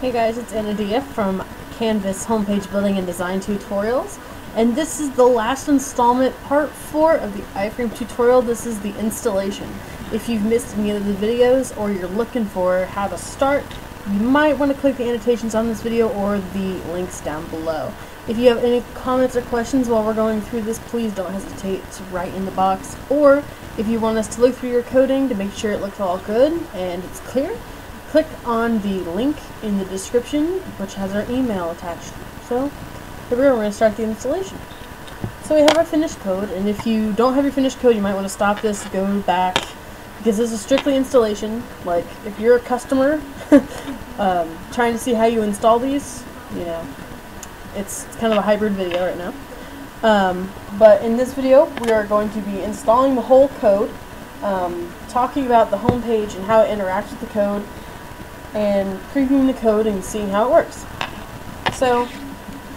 Hey guys, it's Anaideia from Canvas Homepage Building and Design Tutorials. And this is the last installment, part 4 of the iframe tutorial. This is the installation. If you've missed any of the videos or you're looking for how to start, you might want to click the annotations on this video or the links down below. If you have any comments or questions while we're going through this, please don't hesitate to write in the box. Or if you want us to look through your coding to make sure it looks all good and it's clear, click on the link in the description, which has our email attached. So, here we go, we're going to start the installation. So we have our finished code, and if you don't have your finished code, you might want to stop this, go back, because this is strictly installation. Like, if you're a customer um, trying to see how you install these, you know, it's, it's kind of a hybrid video right now. Um, but in this video, we are going to be installing the whole code, um, talking about the home page and how it interacts with the code, and previewing the code and seeing how it works. So,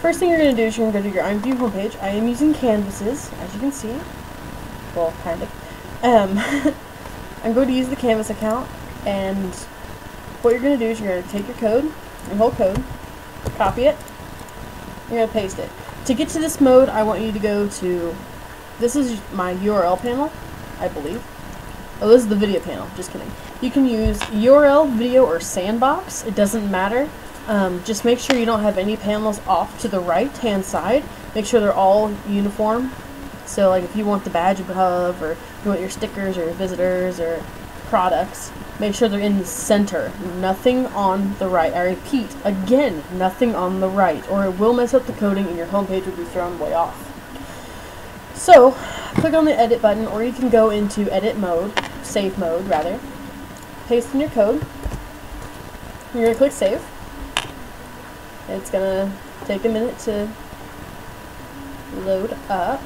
first thing you're going to do is you're going to go to your IMVU homepage. I am using canvases, as you can see. Well, kind of. Um, I'm going to use the Canvas account, and what you're going to do is you're going to take your code, your whole code, copy it, you're going to paste it. To get to this mode, I want you to go to, this is my URL panel, I believe. Oh, this is the video panel. Just kidding. You can use URL, video, or sandbox. It doesn't matter. Um, just make sure you don't have any panels off to the right-hand side. Make sure they're all uniform. So, like, if you want the badge above, or you want your stickers, or visitors, or products, make sure they're in the center. Nothing on the right. I repeat, again, nothing on the right, or it will mess up the coding and your homepage will be thrown way off. So, click on the edit button, or you can go into edit mode, save mode rather. Paste in your code. You're to click save. It's going to take a minute to load up.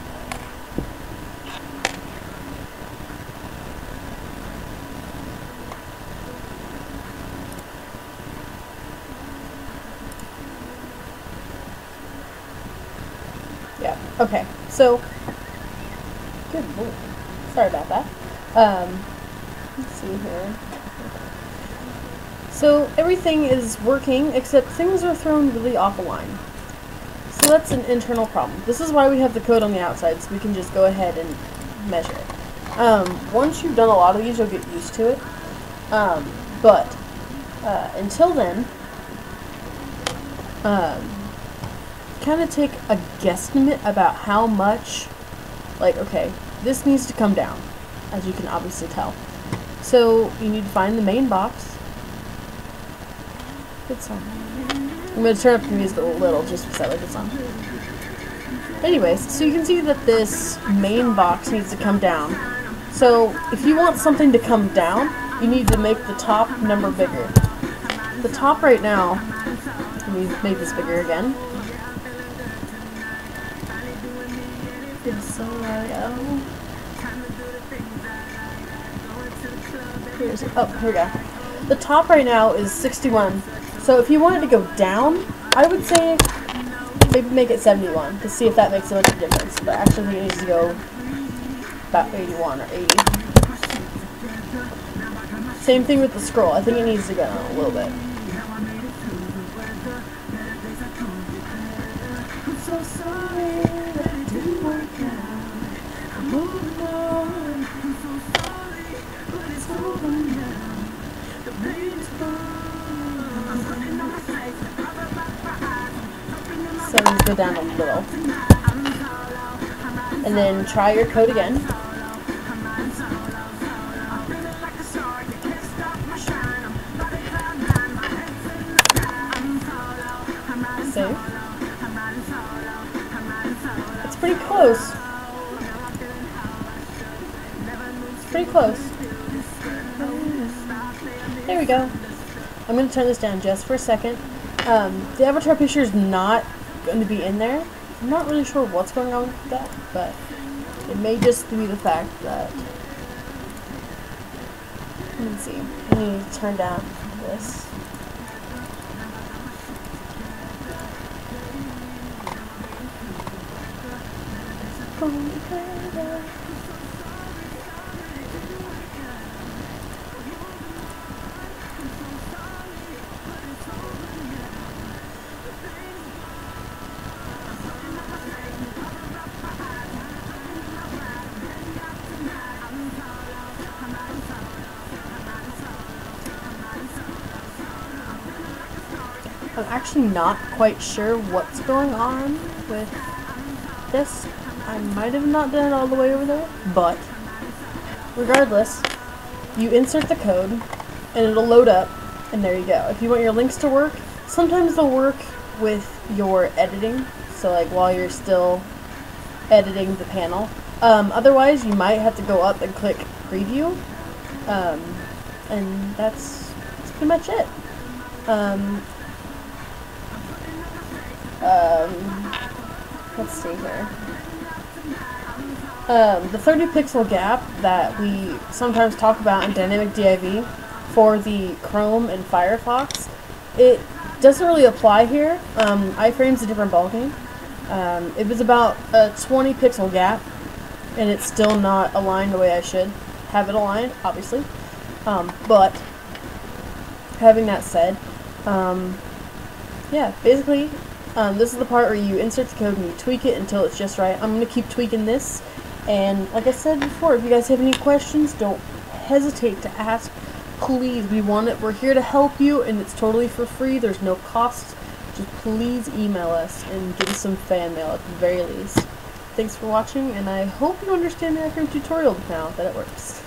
Yeah, okay. So, good lord. Sorry about that. Um, let's see here. So everything is working except things are thrown really off a line. So that's an internal problem. This is why we have the code on the outside so we can just go ahead and measure it. Um, once you've done a lot of these you'll get used to it. Um, but uh, until then, um, kind of take a guesstimate about how much, like, okay, this needs to come down, as you can obviously tell. So you need to find the main box. Good song. I'm going to turn up the music a little just because I like the song. Anyways, so you can see that this main box needs to come down. So if you want something to come down, you need to make the top number bigger. The top right now, let me make this bigger again. It's so. Here's, oh, here we go. The top right now is 61. So if you wanted to go down, I would say maybe make it 71 to see if that makes a much of a difference. But actually, it needs to go about 81 or 80. Same thing with the scroll. I think it needs to go down a little bit. so sorry So just go down a little. And then try your code again. Save. It's pretty close. It's pretty close. There we go. I'm going to turn this down just for a second. Um, the avatar picture is not going to be in there. I'm not really sure what's going on with that, but it may just be the fact that... Let me see. Let me turn down this. I'm actually not quite sure what's going on with this. I might have not done it all the way over there, but regardless, you insert the code and it'll load up and there you go. If you want your links to work, sometimes they'll work with your editing, so like while you're still editing the panel. Um, otherwise, you might have to go up and click preview, um, and that's, that's pretty much it. Um, um, let's see here. Um, the 30 pixel gap that we sometimes talk about in dynamic DIV for the Chrome and Firefox, it doesn't really apply here. Um, iframe's a different ballgame. Um, it was about a 20 pixel gap, and it's still not aligned the way I should have it aligned, obviously. Um, but, having that said, um, yeah, basically, um, this is the part where you insert the code and you tweak it until it's just right. I'm going to keep tweaking this, and like I said before, if you guys have any questions, don't hesitate to ask. Please, we want it. We're here to help you, and it's totally for free. There's no cost. Just please email us and give us some fan mail at the very least. Thanks for watching, and I hope you understand the iframe tutorial now that it works.